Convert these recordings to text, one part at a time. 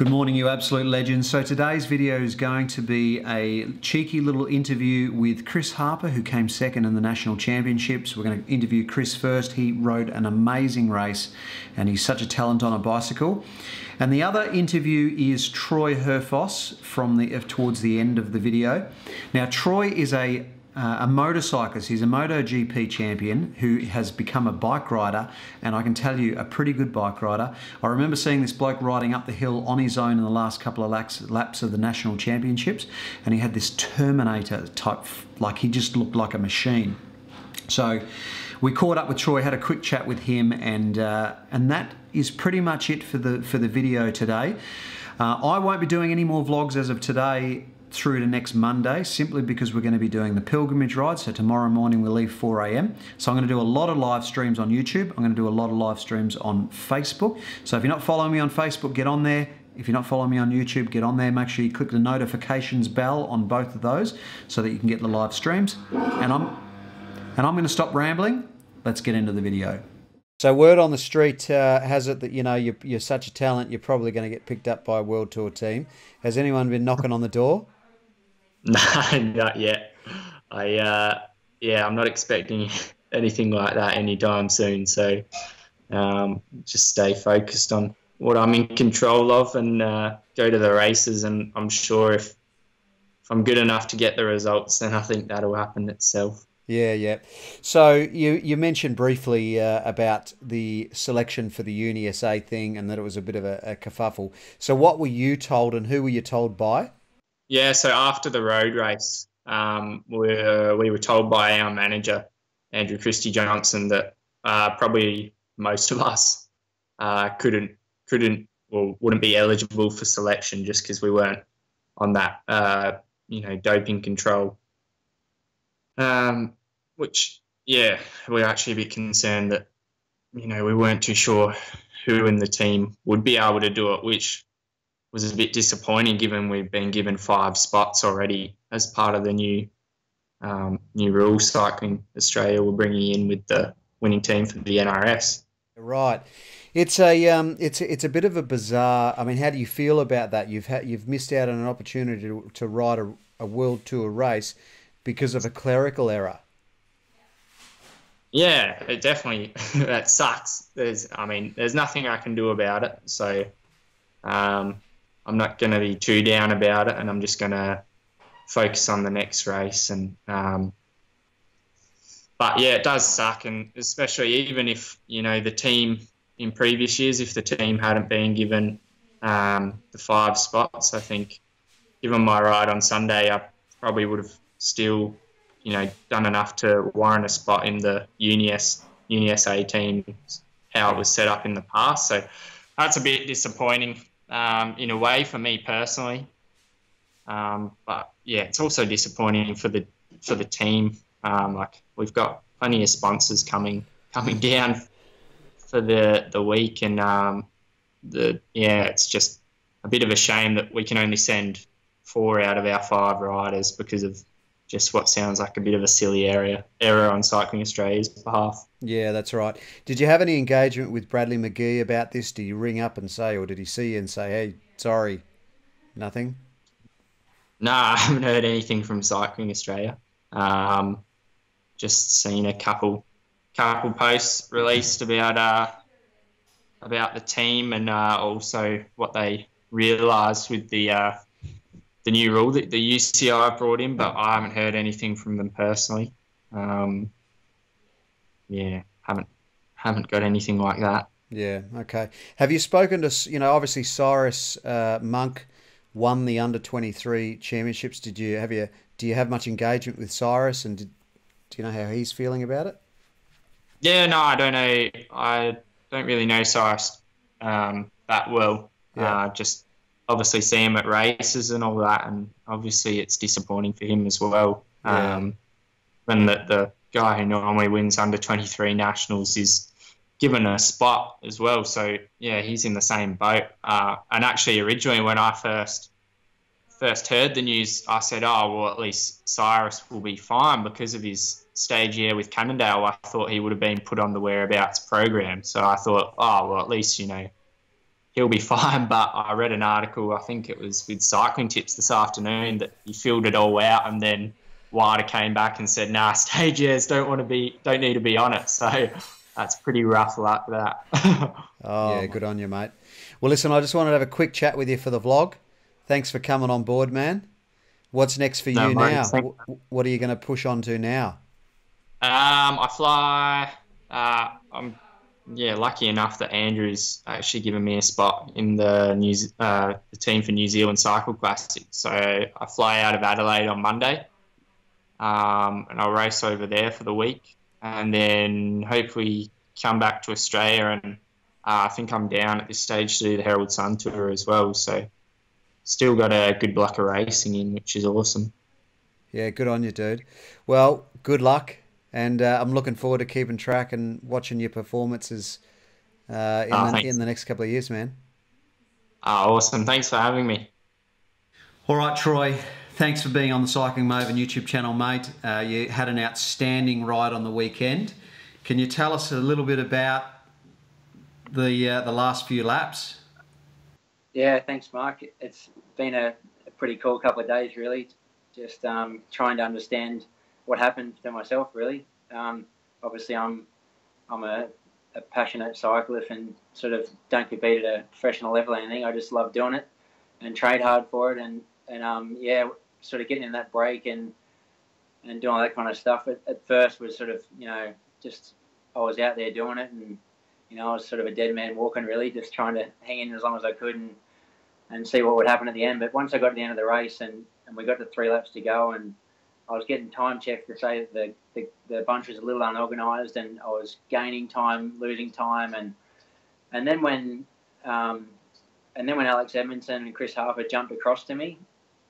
Good morning, you absolute legends. So today's video is going to be a cheeky little interview with Chris Harper, who came second in the national championships. We're going to interview Chris first. He rode an amazing race, and he's such a talent on a bicycle. And the other interview is Troy Herfoss from the towards the end of the video. Now, Troy is a uh, a motorcyclist. He's a MotoGP champion who has become a bike rider, and I can tell you, a pretty good bike rider. I remember seeing this bloke riding up the hill on his own in the last couple of laps, laps of the national championships, and he had this Terminator type, like he just looked like a machine. So we caught up with Troy, had a quick chat with him, and uh, and that is pretty much it for the for the video today. Uh, I won't be doing any more vlogs as of today through to next Monday simply because we're going to be doing the pilgrimage ride. So tomorrow morning we'll leave 4 a.m. So I'm going to do a lot of live streams on YouTube. I'm going to do a lot of live streams on Facebook. So if you're not following me on Facebook, get on there. If you're not following me on YouTube, get on there. Make sure you click the notifications bell on both of those so that you can get the live streams. And I'm and I'm going to stop rambling. Let's get into the video. So word on the street uh, has it that you know you're, you're such a talent, you're probably going to get picked up by a world tour team. Has anyone been knocking on the door? No, not yet. I uh, yeah, I'm not expecting anything like that anytime soon. So um, just stay focused on what I'm in control of and uh, go to the races. And I'm sure if if I'm good enough to get the results, then I think that'll happen itself. Yeah, yeah. So you you mentioned briefly uh, about the selection for the UniSA thing, and that it was a bit of a, a kerfuffle. So what were you told, and who were you told by? Yeah, so after the road race, um, we, were, we were told by our manager, Andrew Christie Johnson, that uh, probably most of us uh, couldn't couldn't or wouldn't be eligible for selection just because we weren't on that uh, you know doping control. Um, which yeah, we we're actually a bit concerned that you know we weren't too sure who in the team would be able to do it, which was a bit disappointing given we've been given five spots already as part of the new um, new rules cycling Australia were bringing in with the winning team for the NRS. Right. It's a um, it's a, it's a bit of a bizarre. I mean, how do you feel about that? You've had you've missed out on an opportunity to, to ride a, a world tour race because of a clerical error. Yeah, it definitely that sucks. There's, I mean, there's nothing I can do about it. So, um, I'm not going to be too down about it, and I'm just going to focus on the next race. And um, but yeah, it does suck, and especially even if you know the team in previous years, if the team hadn't been given um, the five spots, I think given my ride on Sunday, I probably would have still you know done enough to warrant a spot in the UniS UniSA team how it was set up in the past. So that's a bit disappointing um, in a way for me personally. Um, but yeah, it's also disappointing for the for the team. Um, like we've got plenty of sponsors coming coming down for the the week, and um, the yeah, it's just a bit of a shame that we can only send four out of our five riders because of just what sounds like a bit of a silly area error on Cycling Australia's behalf. Yeah, that's right. Did you have any engagement with Bradley McGee about this? Did you ring up and say, or did he see you and say, "Hey, sorry, nothing"? No, I haven't heard anything from Cycling Australia. Um, just seen a couple couple posts released about uh, about the team and uh, also what they realised with the uh, the new rule that the UCI brought in, but I haven't heard anything from them personally. Um, yeah, haven't haven't got anything like that. Yeah. Okay. Have you spoken to you know obviously Cyrus uh, Monk won the under twenty three championships? Did you have you do you have much engagement with Cyrus and did, do you know how he's feeling about it? Yeah. No, I don't know. I don't really know Cyrus um, that well. Yeah. Uh, just obviously see him at races and all that, and obviously it's disappointing for him as well. Yeah. Um, when the, the guy who normally wins under 23 nationals is given a spot as well. So yeah, he's in the same boat. Uh, and actually, originally when I first first heard the news, I said, "Oh well, at least Cyrus will be fine because of his stage year with Cannondale." I thought he would have been put on the whereabouts program. So I thought, "Oh well, at least you know he'll be fine. But I read an article, I think it was with Cycling Tips this afternoon, that he filled it all out, and then WADA came back and said, "Nah, stages don't want to be, don't need to be on it." So that's pretty rough luck. That. oh, yeah, good on you, mate. Well, listen, I just wanted to have a quick chat with you for the vlog. Thanks for coming on board, man. What's next for no, you now? What are you going to push on to now? Um, I fly. Uh, I'm yeah lucky enough that Andrew's actually given me a spot in the New uh, the team for New Zealand Cycle Classic. So I fly out of Adelaide on Monday, um, and I'll race over there for the week, and then hopefully come back to Australia. And uh, I think I'm down at this stage to do the Herald Sun Tour as well. So still got a good block of racing in, which is awesome. Yeah, good on you, dude. Well, good luck and uh, I'm looking forward to keeping track and watching your performances uh, in, oh, the, in the next couple of years, man. Oh, awesome. Thanks for having me. All right, Troy. Thanks for being on the Cycling Maven YouTube channel, mate. Uh, you had an outstanding ride on the weekend. Can you tell us a little bit about the uh, the last few laps? Yeah, thanks, Mark. It's been a, a pretty cool couple of days, really. Just um, trying to understand what happened to myself really. Um, obviously, I'm I'm a, a, passionate cyclist and sort of don't compete at a professional level or anything. I just love doing it and trade hard for it and and um, yeah, sort of getting in that break and and doing all that kind of stuff. At, at first was sort of you know just I was out there doing it and you know I was sort of a dead man walking really, just trying to hang in as long as I could and and see what would happen at the end. But once I got to the end of the race and, and we got the three laps to go and I was getting time checked to say that the, the, the bunch was a little unorganised and I was gaining time, losing time, and and then when um, and then when Alex Edmondson and Chris Harper jumped across to me,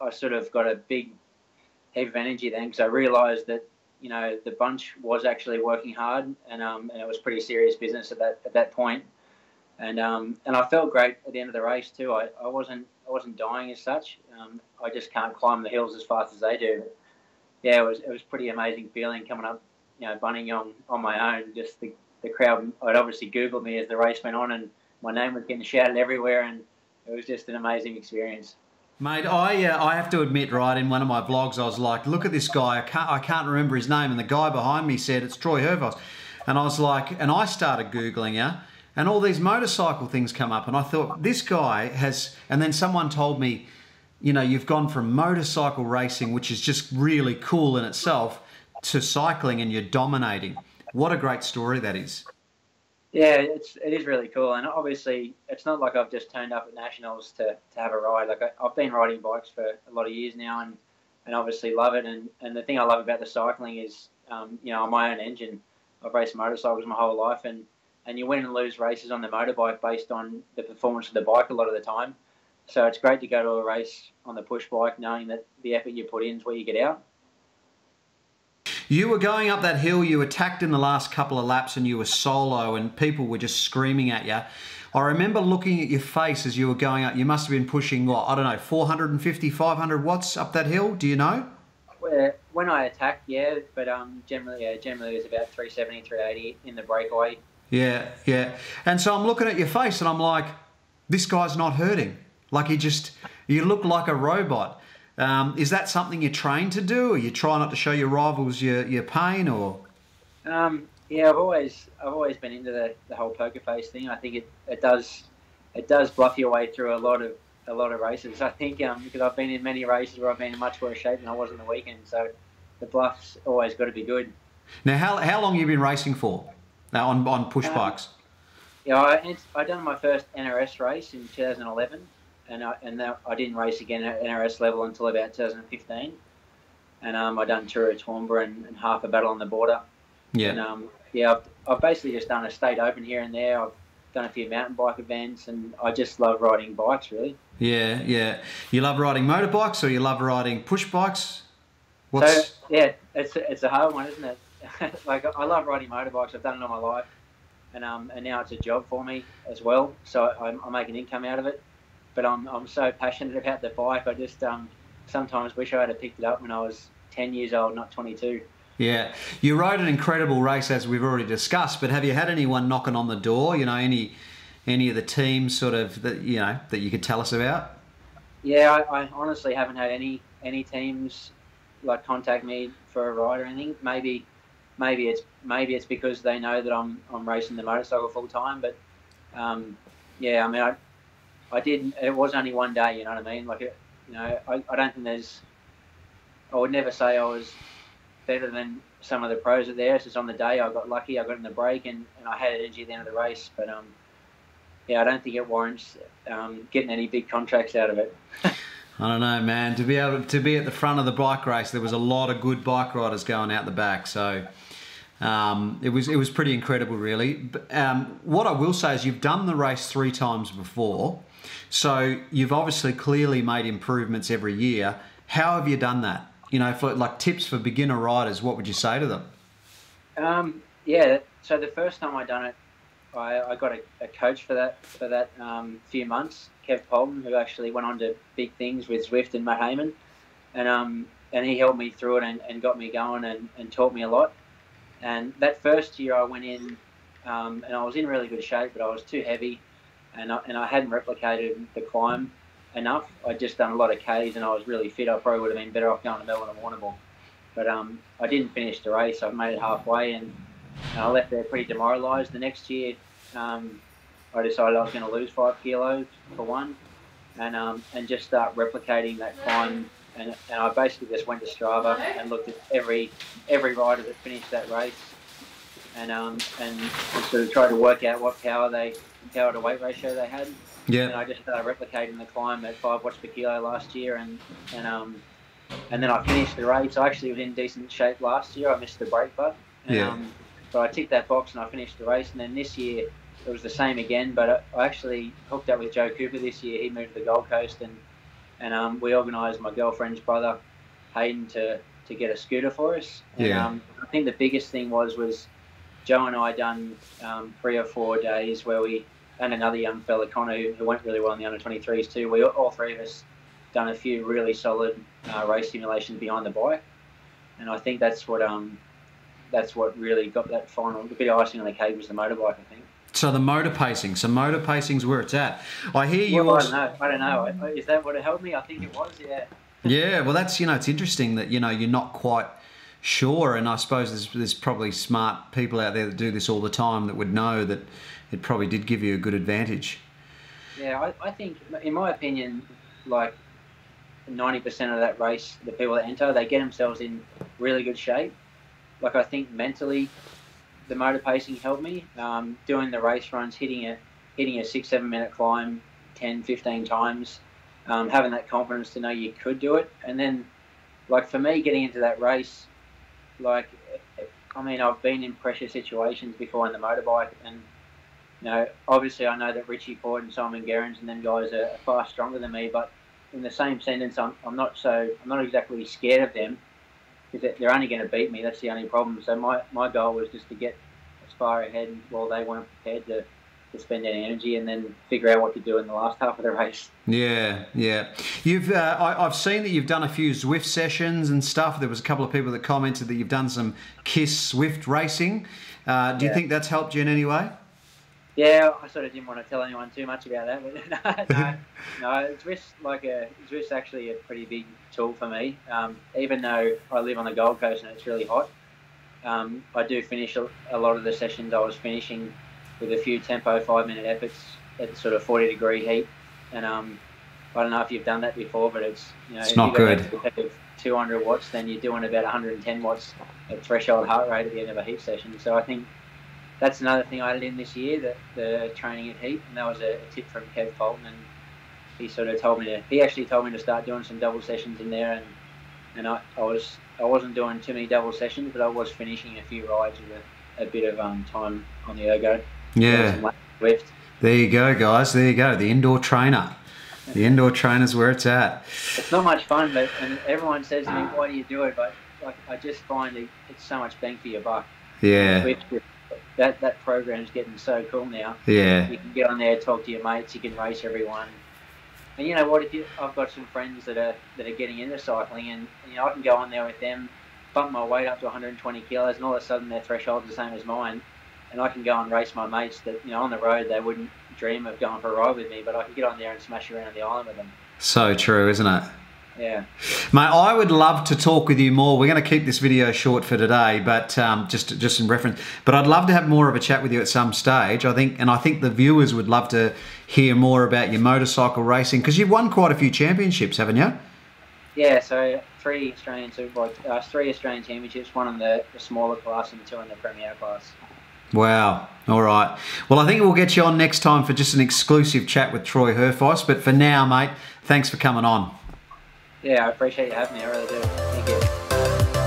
I sort of got a big heap of energy then because I realised that you know the bunch was actually working hard and um, and it was pretty serious business at that at that point, and um, and I felt great at the end of the race too. I, I wasn't I wasn't dying as such. Um, I just can't climb the hills as fast as they do yeah, it was it was pretty amazing feeling coming up, you know, bunning on on my own. Just the the crowd. I'd obviously Googled me as the race went on, and my name was getting shouted everywhere, and it was just an amazing experience. Mate, I uh, I have to admit, right, in one of my blogs, I was like, look at this guy. I can't I can't remember his name, and the guy behind me said it's Troy Herfoss, and I was like, and I started googling you. And all these motorcycle things come up, and I thought this guy has. And then someone told me you know, you've gone from motorcycle racing, which is just really cool in itself, to cycling and you're dominating. What a great story that is. Yeah, it's it is really cool, and obviously it's not like I've just turned up at nationals to, to have a ride. Like I, have been riding bikes for a lot of years now, and, and obviously love it. And, and the thing I love about the cycling is, um, you know, on my own engine, I've raced motorcycles my whole life, and and you win and lose races on the motorbike based on the performance of the bike a lot of the time. So it's great to go to a race on the push bike knowing that the effort you put in is where you get out. You were going up that hill, you attacked in the last couple of laps and you were solo and people were just screaming at you. I remember looking at your face as you were going up. You must have been pushing, what, I don't know, 450, 500 watts up that hill. Do you know? When I attacked, yeah, but um, generally, yeah, generally it was about 370, 380 in the breakaway. Yeah, yeah. And so I'm looking at your face and I'm like, this guy's not hurting. Like you just, you look like a robot. Um, is that something you train to do, or you try not to show your rivals your, your pain, or? Um, yeah, I've always I've always been into the, the whole poker face thing. I think it, it does it does bluff your way through a lot of a lot of races. I think um, because I've been in many races where I've been in much worse shape than I was in the weekend, so the bluff's always got to be good. Now, how, how long have you been racing for? Now on on push um, bikes. Yeah, I I done my first NRS race in 2011 and I, and that, I didn't race again at NRS level until about 2015. And um, I done Tour of Toowoomba and, and, half a battle on the border. Yeah. And um, yeah, I've, I've basically just done a state open here and there. I've done a few mountain bike events, and I just love riding bikes, really. Yeah, yeah. You love riding motorbikes, or you love riding push bikes? What's... So yeah, it's it's a hard one, isn't it? like I love riding motorbikes. I've done it all my life, and um and now it's a job for me as well. So I, I make an income out of it but I'm, I'm so passionate about the bike. I just um, sometimes wish I had picked it up when I was 10 years old, not 22. Yeah, you rode an incredible race as we've already discussed. But have you had anyone knocking on the door? You know, any any of the teams sort of that you know that you could tell us about? Yeah, I, I honestly haven't had any any teams like contact me for a ride or anything. Maybe maybe it's maybe it's because they know that I'm I'm racing the motorcycle full time. But um, yeah, I mean, I I did. It was only one day. You know what I mean? Like, it, you know, I, I don't think there's. I would never say I was better than some of the pros are there. It's just on the day I got lucky. I got in the break and, and I had energy at the end of the race. But um, yeah, I don't think it warrants um, getting any big contracts out of it. I don't know, man. To be able to be at the front of the bike race, there was a lot of good bike riders going out the back. So um, it was it was pretty incredible, really. But, um, what I will say is you've done the race three times before, so you've obviously clearly made improvements every year. How have you done that? You know, for like tips for beginner riders, what would you say to them? Um, yeah, so the first time I done it, I, I got a, a, coach for that for that um, few months, Kev Poulton, who actually went on to big things with Zwift and Matt Hayman, and um, and he helped me through it and, and got me going and, and taught me a lot. And that first year I went in, um, and I was in really good shape, but I was too heavy, and I, and I hadn't replicated the climb enough. I'd just done a lot of Ks, and I was really fit. I probably would have been better off going to Melbourne and Warrnambool. But um, I didn't finish the race. I made it halfway, and, and I left there pretty demoralised. The next year, um, I decided I was going to lose five kilos for one, and um, and just start replicating that climb and, and I basically just went to Strava and looked at every every rider that finished that race, and um and, sort of tried to work out what power they power to weight ratio they had. Yeah. And I just started replicating the climb at five watts per kilo last year, and and um and then I finished the race. I actually was in decent shape last year. I missed the break. And, yeah. Um, but I ticked that box and I finished the race. And then this year it was the same again. But I actually hooked up with Joe Cooper this year. He moved to the Gold Coast and and um, we organised my girlfriend's brother Hayden to, to get a scooter for us. And, yeah. Um, I think the biggest thing was was Joe and I done um, three or four days where we and another young fella Connor who, who went really well in the under 23s too. We all three of us done a few really solid uh, race simulations behind the bike, and I think that's what um that's what really got that final the bit of icing on the cake was the motorbike. I think. So the motor pacing. So motor pacing's where it's at. I hear you. Well, also... I don't know. I don't know. Is that what it helped me? I think it was. Yeah. yeah. Well, that's you know it's interesting that you know you're not quite sure, and I suppose there's, there's probably smart people out there that do this all the time that would know that it probably did give you a good advantage. Yeah, I, I think, in my opinion, like 90% of that race, the people that enter, they get themselves in really good shape. Like I think mentally, the motor pacing helped me. Um, doing the race runs, hitting a hitting a six seven minute climb 10, 15 times, um, having that confidence to know you could do it, and then like for me getting into that race, like I mean I've been in pressure situations before on the motorbike, and you know obviously I know that Richie Porte and Simon Gerrans and them guys are far stronger than me, but in the same sentence I'm, I'm not so I'm not exactly scared of them because they're only going to beat me. That's the only problem. So my, my goal was just to get as far ahead while they weren't prepared to, to spend any energy, and then figure out what to do in the last half of the race. Yeah, yeah. You've uh, I, have seen that you've done a few Zwift sessions and stuff. There was a couple of people that commented that you've done some Kiss Zwift racing. Uh, do you think that's helped you in any way? Yeah, I sort of didn't want to tell anyone too much about that, but no, no, Zwift's like a Zwift's actually a pretty big tool for me. Um, even though I live on the Gold Coast and it's really hot, um, I do finish a, a, lot of the sessions I was finishing with a few tempo five minute efforts at sort of 40 degree heat. And um, I don't know if you've done that before, but it's you know it's not good. 200 watts, then you're doing about 110 watts at threshold heart rate at the end of a heat session. So I think that's another thing I added in this year, that the training at heat, and that was a, a tip from Kev Poulton, and he sort of told me to. He actually told me to start doing some double sessions in there, and and I, I was I wasn't doing too many double sessions, but I was finishing a few rides with a, a bit of um, time on the ergo. Yeah. There you go, guys. There you go. The indoor trainer. The indoor trainer's where it's at. It's not much fun, but and everyone says to me, ah. "Why do you do it?" But like, I just find it, it's so much bang for your buck. Yeah. That that program's getting so cool now. Yeah. You can get on there, talk to your mates, you can race everyone. And you know what? If you, I've got some friends that are that are getting into cycling, and you know I can go on there with them, bump my weight up to 120 kilos, and all of a sudden their threshold's the same as mine, and I can go and race my mates that you know on the road they wouldn't dream of going for a ride with me, but I can get on there and smash around the island with them. So true, isn't it? Yeah. Mate, I would love to talk with you more. We're going to keep this video short for today, but um, just just in reference. But I'd love to have more of a chat with you at some stage. I think, and I think the viewers would love to hear more about your motorcycle racing because you've won quite a few championships, haven't you? Yeah. So three Australian Superbike, uh, three Australian championships, one in the, the smaller class and two in the Premier class. Wow. All right. Well, I think we'll get you on next time for just an exclusive chat with Troy Herfoss. But for now, mate, thanks for coming on. Yeah, I appreciate you having me. I really do. Thank you.